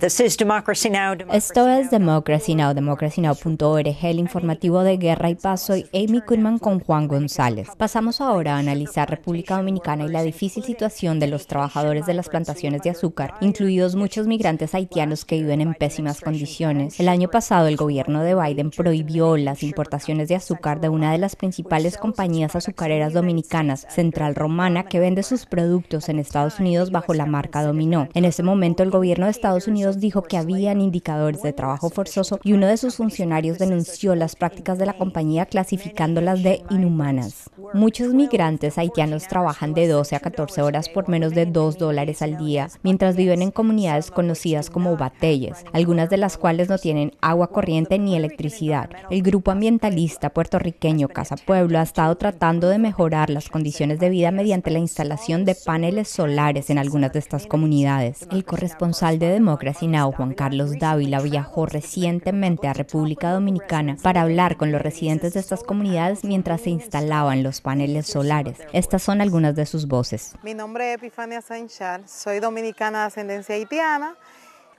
Esto es Democracy Now!, democracynow.org, el informativo de Guerra y Paz. Soy Amy Goodman con Juan González. Pasamos ahora a analizar República Dominicana y la difícil situación de los trabajadores de las plantaciones de azúcar, incluidos muchos migrantes haitianos que viven en pésimas condiciones. El año pasado, el gobierno de Biden prohibió las importaciones de azúcar de una de las principales compañías azucareras dominicanas, Central Romana, que vende sus productos en Estados Unidos bajo la marca Dominó. En ese momento, el gobierno de Estados Unidos dijo que habían indicadores de trabajo forzoso y uno de sus funcionarios denunció las prácticas de la compañía clasificándolas de inhumanas. Muchos migrantes haitianos trabajan de 12 a 14 horas por menos de 2 dólares al día, mientras viven en comunidades conocidas como batelles, algunas de las cuales no tienen agua corriente ni electricidad. El grupo ambientalista puertorriqueño Casa Pueblo ha estado tratando de mejorar las condiciones de vida mediante la instalación de paneles solares en algunas de estas comunidades. El corresponsal de Democracy Now, Juan Carlos Dávila, viajó recientemente a República Dominicana para hablar con los residentes de estas comunidades mientras se instalaban los paneles solares. Estas son algunas de sus voces. Mi nombre es Epifania Sanchar, soy dominicana de ascendencia haitiana.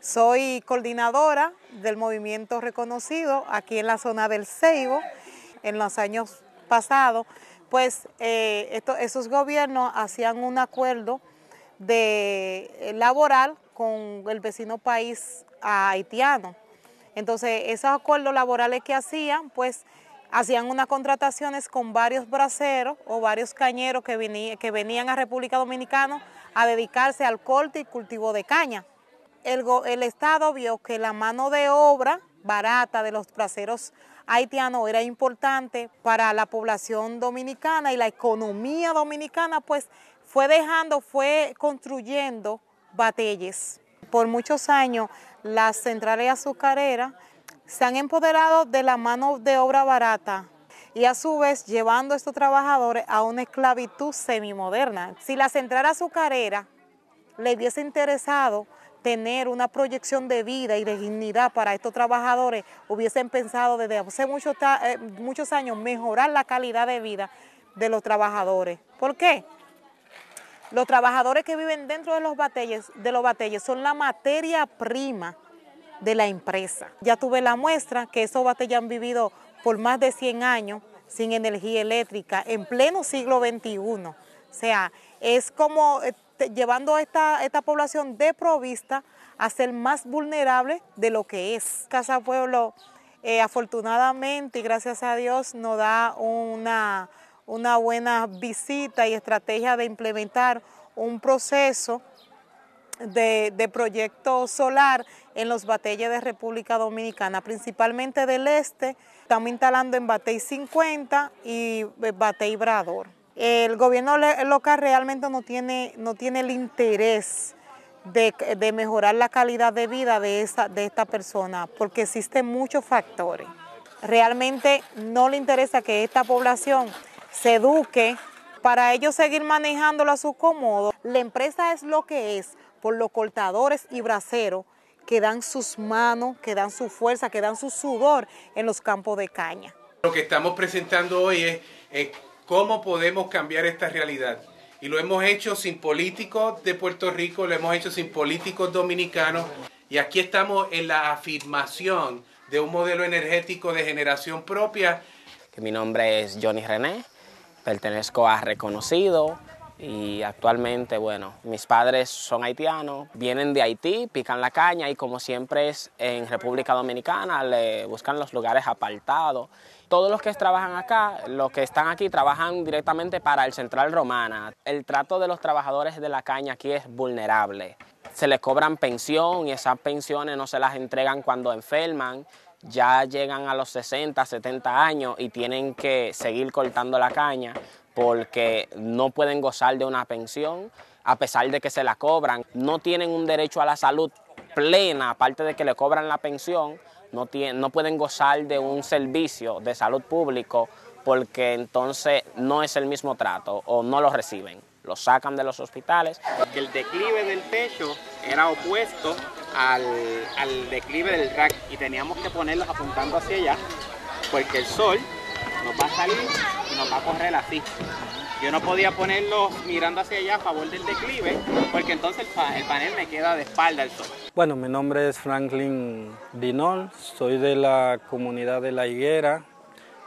Soy coordinadora del movimiento reconocido aquí en la zona del Ceibo en los años pasados, pues eh, esos gobiernos hacían un acuerdo de eh, laboral con el vecino país haitiano. Entonces, esos acuerdos laborales que hacían, pues hacían unas contrataciones con varios braceros o varios cañeros que, venían a República Dominicana a dedicarse al corte y cultivo de caña. El, el Estado vio que la mano de obra barata de los braceros haitianos era importante para la población dominicana y la economía dominicana, pues fue dejando, fue construyendo batalles. Por muchos años las centrales azucareras se han empoderado de la mano de obra barata y a su vez llevando a estos trabajadores a una esclavitud semimoderna. Si la central azucarera le hubiese interesado tener una proyección de vida y de dignidad para estos trabajadores, hubiesen pensado desde hace muchos, eh, muchos años mejorar la calidad de vida de los trabajadores. ¿Por qué? Los trabajadores que viven dentro de los batalles, de los batalles son la materia prima de la empresa. Ya tuve la muestra que esos batalles han vivido por más de 100 años sin energía eléctrica en pleno siglo XXI. O sea, es como eh, llevando a esta, población de provista a ser más vulnerable de lo que es. Casa Pueblo, eh, afortunadamente y gracias a Dios, nos da una, una buena visita y estrategia de implementar un proceso de, proyecto solar en los batalles de República Dominicana, principalmente del este. Estamos instalando en Batey 50 y eh, Batey Brador. El gobierno local realmente no tiene, no tiene el interés de, mejorar la calidad de vida de, esa, de esta persona porque existen muchos factores. Realmente no le interesa que esta población se eduque para ellos seguir manejándolo a su cómodo. La empresa es lo que es por los cortadores y braceros que dan sus manos, que dan su fuerza, que dan su sudor en los campos de caña. Lo que estamos presentando hoy es, cómo podemos cambiar esta realidad. Y lo hemos hecho sin políticos de Puerto Rico, lo hemos hecho sin políticos dominicanos. Y aquí estamos en la afirmación de un modelo energético de generación propia. Mi nombre es Johnny René, pertenezco a Reconocido, y actualmente, bueno, mis padres son haitianos, vienen de Haití, pican la caña y como siempre es en República Dominicana, le buscan los lugares apartados. Todos los que trabajan acá, los que están aquí, trabajan directamente para el Central Romana. El trato de los trabajadores de la caña aquí es vulnerable. Se les cobran pensión y esas pensiones no se las entregan cuando enferman ya llegan a los 60, 70 años y tienen que seguir cortando la caña porque no pueden gozar de una pensión a pesar de que se la cobran. No tienen un derecho a la salud plena, aparte de que le cobran la pensión, no, tienen, no pueden gozar de un servicio de salud público porque entonces no es el mismo trato o no lo reciben. Lo sacan de los hospitales. El declive del techo era opuesto al, al declive del rack y teníamos que ponerlos apuntando hacia allá porque el sol nos va a salir y nos va a correr así. Yo no podía ponerlo mirando hacia allá a favor del declive, porque entonces el, panel me queda de espalda al sol. Bueno, mi nombre es Franklin Dinol, soy de la comunidad de La Higuera,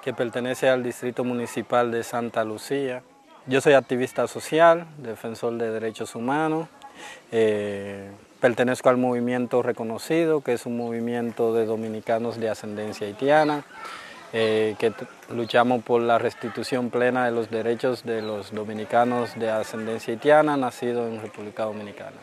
que pertenece al Distrito Municipal de Santa Lucía. Yo soy activista social, defensor de derechos humanos. Eh, pertenezco al movimiento reconocido, que es un movimiento de dominicanos de ascendencia haitiana. Eh, que luchamos por la restitución plena de los derechos de los dominicanos de ascendencia haitiana nacidos en República Dominicana.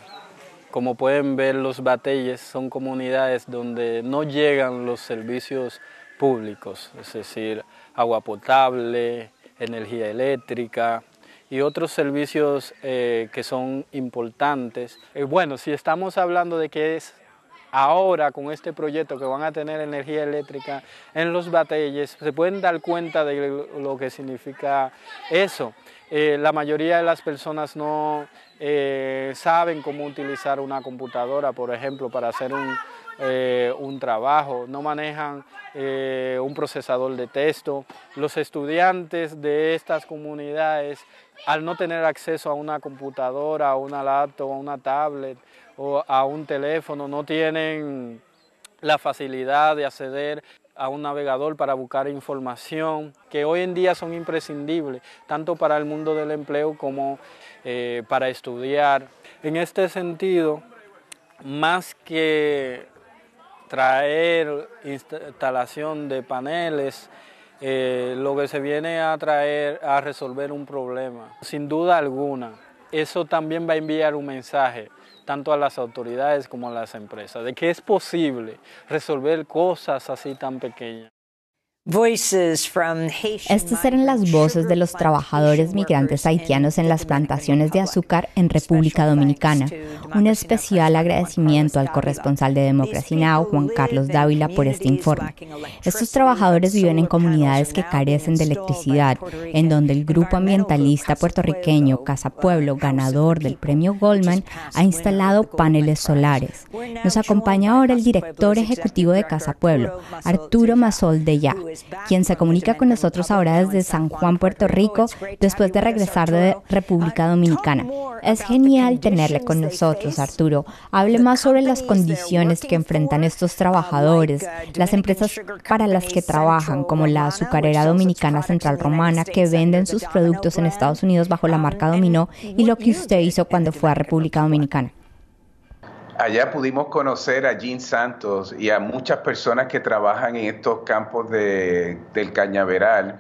Como pueden ver, los batelles son comunidades donde no llegan los servicios públicos, es decir, agua potable, energía eléctrica y otros servicios eh, que son importantes. Eh, bueno, si estamos hablando de que es ahora con este proyecto que van a tener energía eléctrica en los batalles, se pueden dar cuenta de lo que significa eso. Eh, la mayoría de las personas no eh, saben cómo utilizar una computadora, por ejemplo, para hacer un, eh, un trabajo, no manejan un procesador de texto. Los estudiantes de estas comunidades, al no tener acceso a una computadora, a una laptop, a una tablet, o a un teléfono, no tienen la facilidad de acceder a un navegador para buscar información, que hoy en día son imprescindibles, tanto para el mundo del empleo como eh, para estudiar. En este sentido, más que traer instalación de paneles, eh, lo que se viene a traer a resolver un problema, sin duda alguna. Eso también va a enviar un mensaje tanto a las autoridades como a las empresas, de que es posible resolver cosas así tan pequeñas. Estas eran las voces de los trabajadores migrantes haitianos en las plantaciones de azúcar en República Dominicana. Un especial agradecimiento al corresponsal de Democracy Now, Juan Carlos Dávila, por este informe. Estos trabajadores viven en comunidades que carecen de electricidad, en donde el grupo ambientalista puertorriqueño Casa Pueblo, ganador del premio Goldman, ha instalado paneles solares. Nos acompaña ahora el director ejecutivo de Casa Pueblo, Arturo Mazol de Ya quien se comunica con nosotros ahora desde San Juan, Puerto Rico, después de regresar de República Dominicana. Es genial tenerle con nosotros, Arturo. Hable más sobre las condiciones que enfrentan estos trabajadores, las empresas para las que trabajan, como la azucarera dominicana Central Romana, que venden sus productos en Estados Unidos bajo la marca Dominó, y lo que usted hizo cuando fue a República Dominicana. Allá pudimos conocer a Jean Santos y a muchas personas que trabajan en estos campos de, del cañaveral,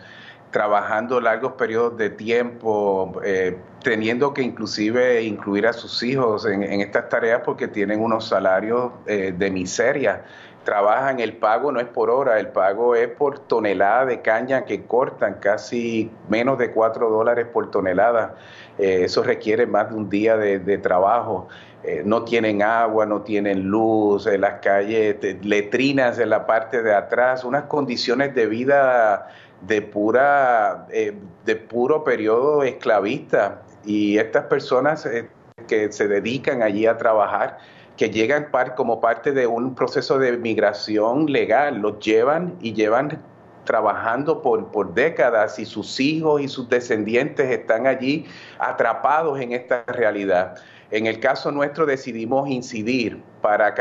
trabajando largos periodos de tiempo, eh, teniendo que inclusive incluir a sus hijos en, estas tareas porque tienen unos salarios eh, de miseria. Trabajan, el pago no es por hora, el pago es por tonelada de caña que cortan, casi menos de cuatro dólares por tonelada. Eh, eso requiere más de un día de, trabajo. Eh, no tienen agua, no tienen luz, en las calles, letrinas en la parte de atrás, unas condiciones de vida de pura, eh, de puro periodo esclavista. Y estas personas eh, que se dedican allí a trabajar, que llegan como parte de un proceso de migración legal, los llevan y llevan trabajando por, por décadas y sus hijos y sus descendientes están allí atrapados en esta realidad. En el caso nuestro decidimos incidir para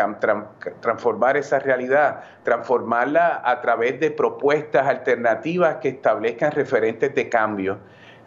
transformar esa realidad, transformarla a través de propuestas alternativas que establezcan referentes de cambio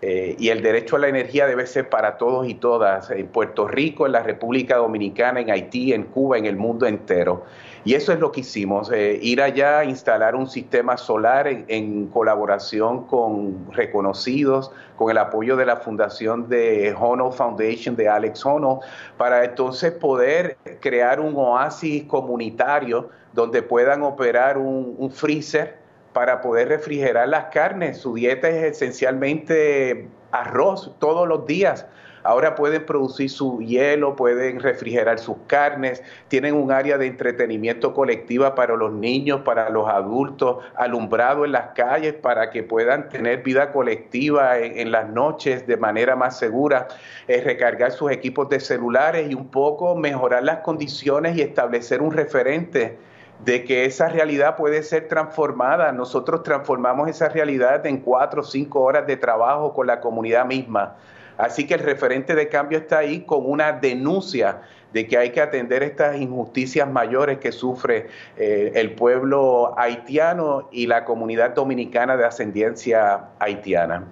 eh, y el derecho a la energía debe ser para todos y todas, en Puerto Rico, en la República Dominicana, en Haití, en Cuba, en el mundo entero. Y eso es lo que hicimos, eh, ir allá a instalar un sistema solar en, colaboración con reconocidos, con el apoyo de la fundación de Hono Foundation, de Alex Hono, para entonces poder crear un oasis comunitario donde puedan operar un freezer para poder refrigerar las carnes. Su dieta es esencialmente arroz todos los días. Ahora pueden producir su hielo, pueden refrigerar sus carnes, tienen un área de entretenimiento colectiva para los niños, para los adultos, alumbrado en las calles para que puedan tener vida colectiva en, las noches de manera más segura, recargar sus equipos de celulares y un poco mejorar las condiciones y establecer un referente de que esa realidad puede ser transformada. Nosotros transformamos esa realidad en cuatro o cinco horas de trabajo con la comunidad misma. Así que el referente de cambio está ahí con una denuncia de que hay que atender estas injusticias mayores que sufre eh, el pueblo haitiano y la comunidad dominicana de ascendencia haitiana.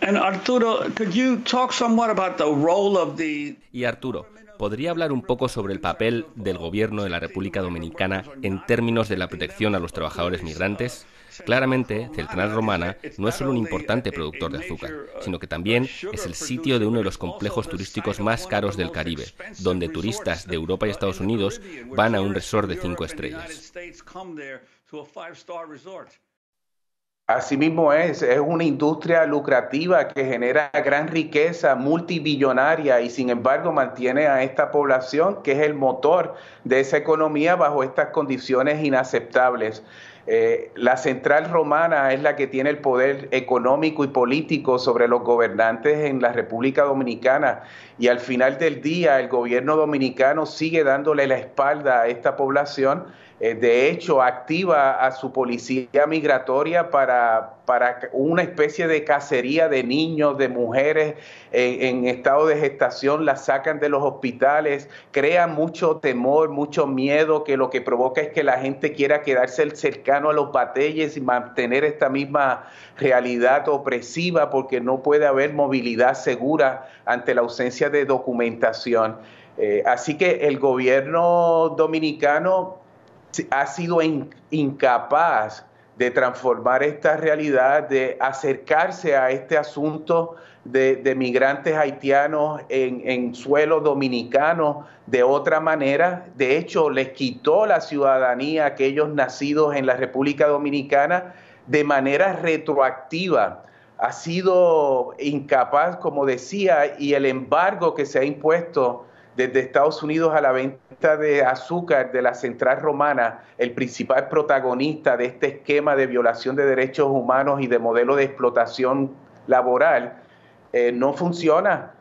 Arturo, could you talk somewhat about the role of the... Y Arturo, ¿podría hablar un poco sobre el papel del gobierno de la República Dominicana en términos de la protección a los trabajadores migrantes? Claramente, Celtral Romana no es solo un importante productor de azúcar, sino que también es el sitio de uno de los complejos turísticos más caros del Caribe, donde turistas de Europa y Estados Unidos van a un resort de cinco estrellas. Asimismo es, es una industria lucrativa que genera gran riqueza multibillonaria y sin embargo mantiene a esta población que es el motor de esa economía bajo estas condiciones inaceptables. Eh, la central romana es la que tiene el poder económico y político sobre los gobernantes en la República Dominicana y al final del día el gobierno dominicano sigue dándole la espalda a esta población. Eh, de hecho, activa a su policía migratoria para, para una especie de cacería de niños, de mujeres en, estado de gestación, las sacan de los hospitales, crean mucho temor, mucho miedo, que lo que provoca es que la gente quiera quedarse cercano a los batalles y mantener esta misma realidad opresiva porque no puede haber movilidad segura ante la ausencia de documentación. Eh, así que el gobierno dominicano ha sido incapaz de transformar esta realidad, de acercarse a este asunto de, migrantes haitianos en, en, suelo dominicano de otra manera. De hecho, les quitó la ciudadanía a aquellos nacidos en la República Dominicana de manera retroactiva. Ha sido incapaz, como decía, y el embargo que se ha impuesto desde Estados Unidos a la venta de azúcar de la central romana, el principal protagonista de este esquema de violación de derechos humanos y de modelo de explotación laboral, eh, no funciona.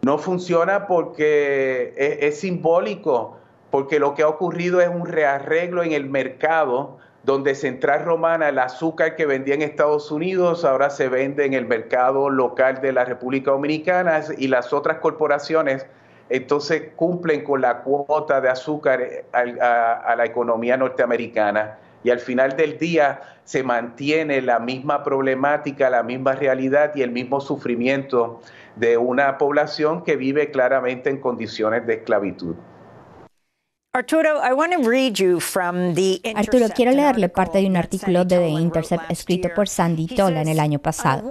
No funciona porque es, simbólico, porque lo que ha ocurrido es un rearreglo en el mercado donde Central Romana, el azúcar que vendía en Estados Unidos, ahora se vende en el mercado local de la República Dominicana y las otras corporaciones entonces cumplen con la cuota de azúcar eh, a, la economía norteamericana y al final del día se mantiene la misma problemática, la misma realidad y el mismo sufrimiento de una población que vive claramente en condiciones de esclavitud. Arturo, quiero leerle parte de un artículo de The Intercept escrito por Sandy Tola en el año pasado.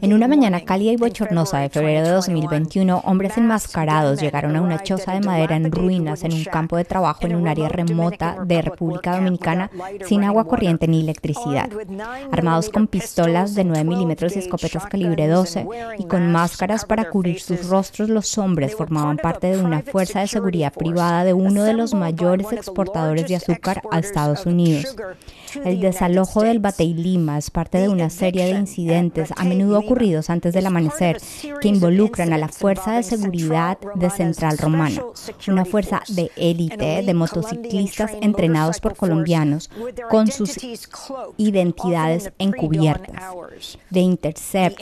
En una mañana cálida y bochornosa de febrero de 2021, hombres enmascarados llegaron a una choza de madera en ruinas en un campo de trabajo en un área remota de República Dominicana sin agua corriente ni electricidad. Armados con pistolas de 9 milímetros y escopetas calibre 12 y con máscaras para cubrir sus rostros, los hombres formaban parte de una fuerza de seguridad privada de uno de los mayores exportadores de azúcar a Estados Unidos. El desalojo del Batey Lima es parte de una serie de incidentes a menudo ocurridos antes del amanecer que involucran a la Fuerza de Seguridad de Central Romana, una fuerza de élite de motociclistas entrenados por colombianos con sus identidades encubiertas. The Intercept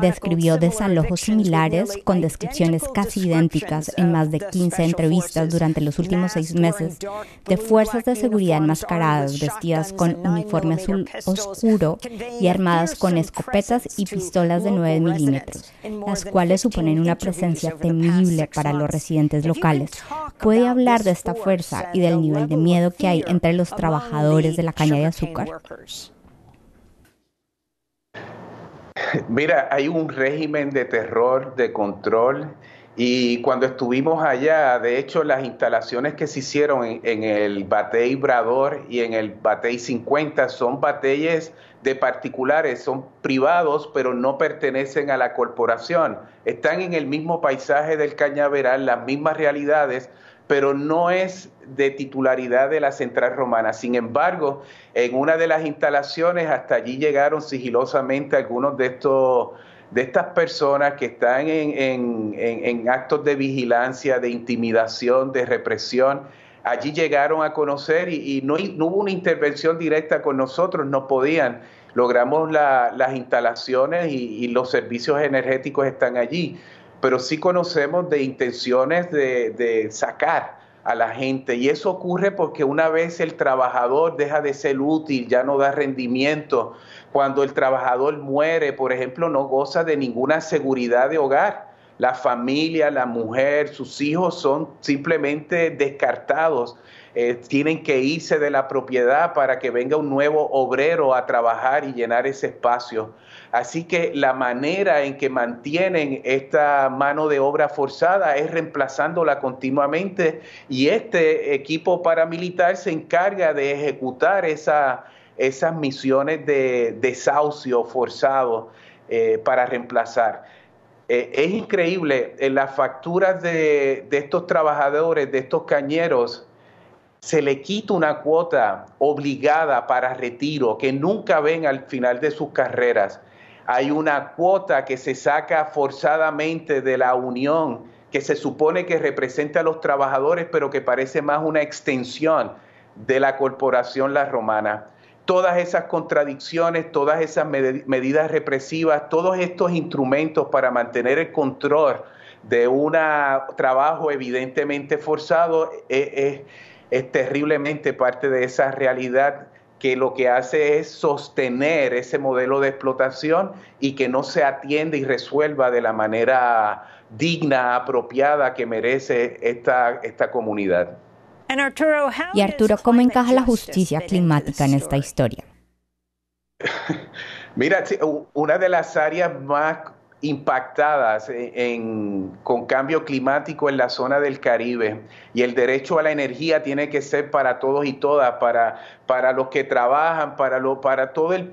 describió desalojos similares con descripciones casi idénticas en más de 15 entrevistas durante los últimos seis meses de fuerzas de seguridad enmascaradas vestidas con uniforme azul oscuro y armadas con escopetas y pistolas de 9 milímetros, las cuales suponen una presencia temible para los residentes locales. ¿Puede hablar de esta fuerza y del nivel de miedo que hay entre los trabajadores de la caña de azúcar? Mira, hay un régimen de terror, de control y cuando estuvimos allá, de hecho, las instalaciones que se hicieron en, el Batey Brador y en el Batey 50 son batalles de particulares, son privados, pero no pertenecen a la corporación. Están en el mismo paisaje del Cañaveral, las mismas realidades, pero no es de titularidad de la Central Romana. Sin embargo, en una de las instalaciones, hasta allí llegaron sigilosamente algunos de estos de estas personas que están en, actos de vigilancia, de intimidación, de represión. allí llegaron a conocer y, no, hubo una intervención directa con nosotros, no podían. Logramos las instalaciones y, los servicios energéticos están allí, pero sí conocemos de intenciones de, de sacar a la gente. Y eso ocurre porque una vez el trabajador deja de ser útil, ya no da rendimiento, cuando el trabajador muere, por ejemplo, no goza de ninguna seguridad de hogar. La familia, la mujer, sus hijos son simplemente descartados. Eh, tienen que irse de la propiedad para que venga un nuevo obrero a trabajar y llenar ese espacio. Así que la manera en que mantienen esta mano de obra forzada es reemplazándola continuamente y este equipo paramilitar se encarga de ejecutar esa, esas misiones de desahucio forzado eh, para reemplazar. Eh, es increíble, en las facturas de, de estos trabajadores, de estos cañeros, se le quita una cuota obligada para retiro que nunca ven al final de sus carreras. Hay una cuota que se saca forzadamente de la unión que se supone que representa a los trabajadores, pero que parece más una extensión de la corporación La Romana. Todas esas contradicciones, todas esas medidas represivas, todos estos instrumentos para mantener el control de un trabajo evidentemente forzado es es terriblemente parte de esa realidad que lo que hace es sostener ese modelo de explotación y que no se atiende y resuelva de la manera digna, apropiada que merece esta, esta comunidad. Y Arturo, ¿cómo encaja la justicia climática en esta historia? Mira, una de las áreas más impactadas con cambio climático en la zona del Caribe. Y el derecho a la energía tiene que ser para todos y todas, para, para los que trabajan, para, lo, para todo el,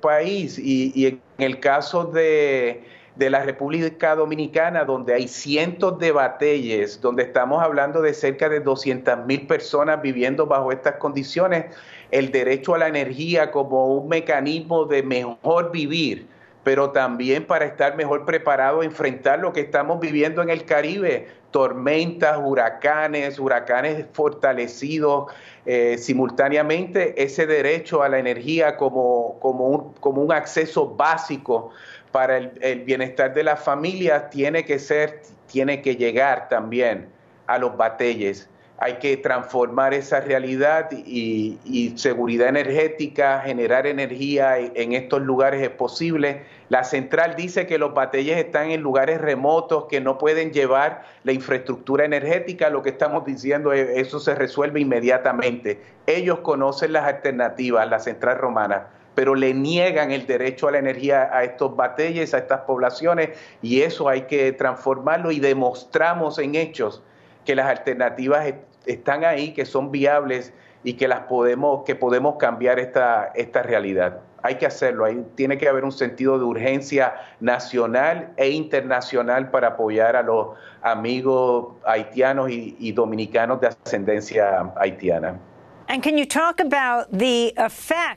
país. Y, en el caso de, de la República Dominicana, donde hay cientos de batalles, donde estamos hablando de cerca de 200 mil personas viviendo bajo estas condiciones, el derecho a la energía como un mecanismo de mejor vivir pero también para estar mejor preparado a enfrentar lo que estamos viviendo en el Caribe, tormentas, huracanes, huracanes fortalecidos eh, simultáneamente, ese derecho a la energía como, como, un, acceso básico para el, bienestar de las familias tiene que ser, tiene que llegar también a los batalles hay que transformar esa realidad y, seguridad energética, generar energía en estos lugares es posible. La central dice que los batalles están en lugares remotos que no pueden llevar la infraestructura energética. Lo que estamos diciendo es eso se resuelve inmediatamente. Ellos conocen las alternativas, la central romana pero le niegan el derecho a la energía a estos batalles, a estas poblaciones, y eso hay que transformarlo y demostramos en hechos que las alternativas están ahí, que son viables y que las podemos, que podemos cambiar esta, esta realidad. Hay que hacerlo, ahí tiene que haber un sentido de urgencia nacional e internacional para apoyar a los amigos haitianos y dominicanos de ascendencia haitiana.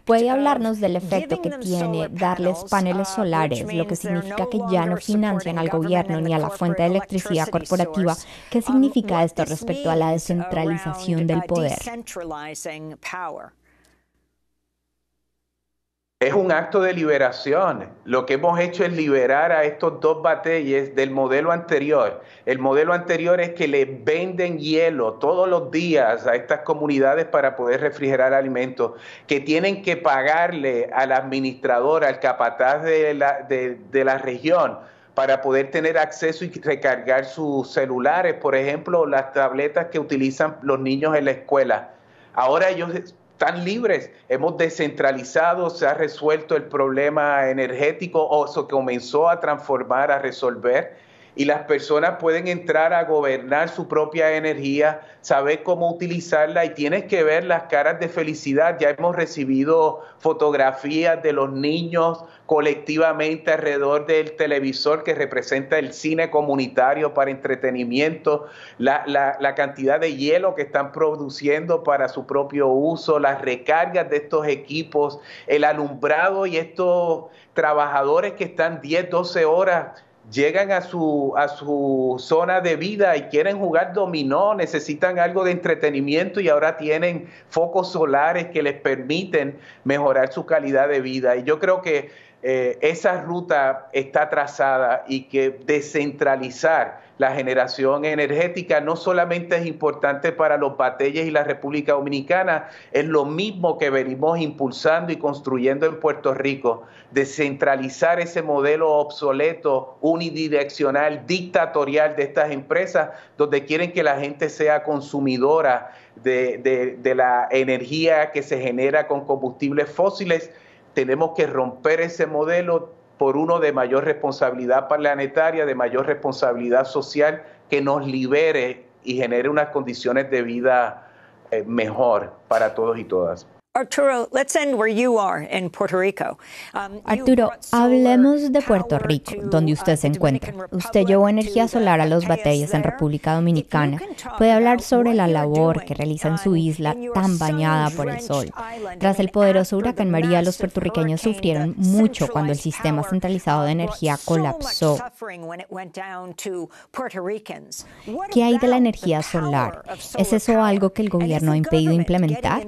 ¿Puede hablarnos del efecto que tiene darles paneles solares, lo que significa que ya no financian al gobierno ni a la fuente de electricidad corporativa? ¿Qué significa esto respecto a la descentralización del poder? Es un acto de liberación. Lo que hemos hecho es liberar a estos dos batalles del modelo anterior. El modelo anterior es que le venden hielo todos los días a estas comunidades para poder refrigerar alimentos, que tienen que pagarle al administrador, al capataz de la, de, de la región, para poder tener acceso y recargar sus celulares, por ejemplo, las tabletas que utilizan los niños en la escuela. Ahora ellos están libres. Hemos descentralizado, se ha resuelto el problema energético o se comenzó a transformar, a resolver y las personas pueden entrar a gobernar su propia energía, saber cómo utilizarla y tienes que ver las caras de felicidad. Ya hemos recibido fotografías de los niños colectivamente alrededor del televisor que representa el cine comunitario para entretenimiento, la, cantidad de hielo que están produciendo para su propio uso, las recargas de estos equipos, el alumbrado y estos trabajadores que están 10, 12 horas llegan a su, a su zona de vida y quieren jugar dominó, necesitan algo de entretenimiento y ahora tienen focos solares que les permiten mejorar su calidad de vida. Y yo creo que eh, esa ruta está trazada y que descentralizar la generación energética no solamente es importante para los batalles y la República Dominicana, es lo mismo que venimos impulsando y construyendo en Puerto Rico, descentralizar ese modelo obsoleto, unidireccional, dictatorial de estas empresas, donde quieren que la gente sea consumidora de, de la energía que se genera con combustibles fósiles. Tenemos que romper ese modelo por uno de mayor responsabilidad planetaria, de mayor responsabilidad social, que nos libere y genere unas condiciones de vida eh, mejor para todos y todas. Arturo, let's end where you are in Puerto Rico. Um, Arturo, hablemos de Puerto Rico, donde usted se encuentra. Usted llevó energía solar a los batalles en República Dominicana. Puede hablar sobre la labor que realiza en su isla tan bañada por el sol. Tras el poderoso huracán María, los puertorriqueños sufrieron mucho cuando el sistema centralizado de energía colapsó. ¿Qué hay de la energía solar? ¿Es eso algo que el gobierno ha impedido implementar?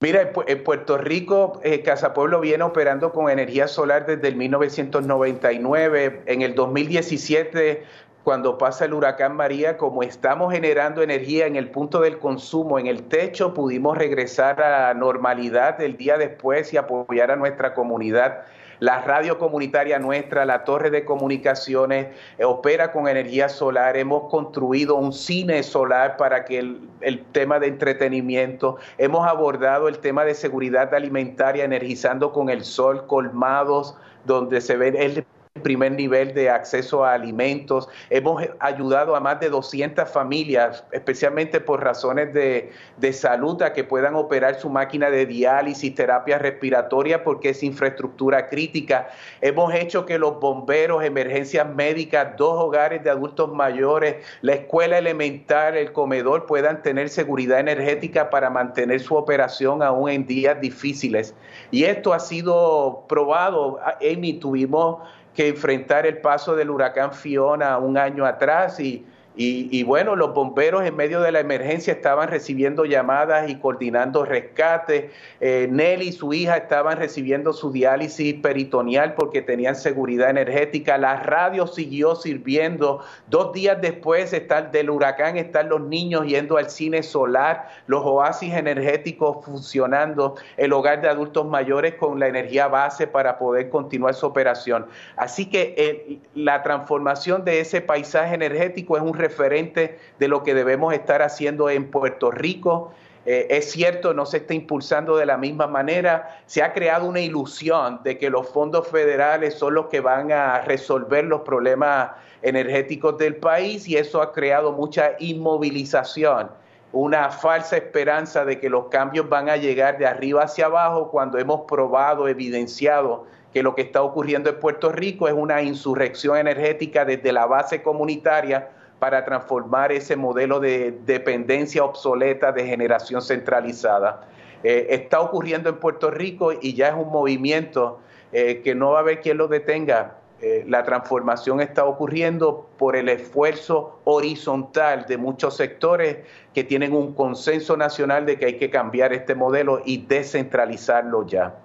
Mira, en Puerto Rico, eh, Casa Pueblo viene operando con energía solar desde el 1999. En el 2017, cuando pasa el huracán María, como estamos generando energía en el punto del consumo, en el techo, pudimos regresar a normalidad el día después y apoyar a nuestra comunidad la radio comunitaria nuestra, la torre de comunicaciones, eh, opera con energía solar. Hemos construido un cine solar para que el, tema de entretenimiento. Hemos abordado el tema de seguridad alimentaria, energizando con el sol, colmados, donde se ve el primer nivel de acceso a alimentos. Hemos ayudado a más de 200 familias, especialmente por razones de, de, salud, a que puedan operar su máquina de diálisis, terapia respiratoria, porque es infraestructura crítica. Hemos hecho que los bomberos, emergencias médicas, dos hogares de adultos mayores, la escuela elemental, el comedor puedan tener seguridad energética para mantener su operación aún en días difíciles. Y esto ha sido probado. Amy, tuvimos que enfrentar el paso del huracán Fiona un año atrás y y, bueno, los bomberos en medio de la emergencia estaban recibiendo llamadas y coordinando rescates. Eh, Nelly y su hija estaban recibiendo su diálisis peritoneal porque tenían seguridad energética. La radio siguió sirviendo. Dos días después del huracán están los niños yendo al cine solar, los oasis energéticos funcionando, el hogar de adultos mayores con la energía base para poder continuar su operación. Así que eh, la transformación de ese paisaje energético es un referente de lo que debemos estar haciendo en Puerto Rico. Eh, es cierto, no se está impulsando de la misma manera. Se ha creado una ilusión de que los fondos federales son los que van a resolver los problemas energéticos del país y eso ha creado mucha inmovilización, una falsa esperanza de que los cambios van a llegar de arriba hacia abajo cuando hemos probado, evidenciado que lo que está ocurriendo en Puerto Rico es una insurrección energética desde la base comunitaria para transformar ese modelo de dependencia obsoleta de generación centralizada. Eh, está ocurriendo en Puerto Rico y ya es un movimiento eh, que no va a haber quien lo detenga. Eh, la transformación está ocurriendo por el esfuerzo horizontal de muchos sectores que tienen un consenso nacional de que hay que cambiar este modelo y descentralizarlo ya.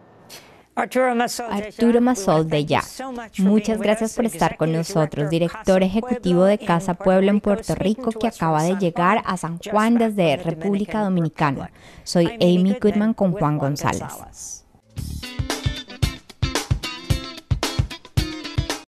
Arturo Masol de Ya. Muchas gracias por estar con nosotros, director ejecutivo de Casa Pueblo en Puerto Rico, que acaba de llegar a San Juan desde República Dominicana. Soy Amy Goodman con Juan González.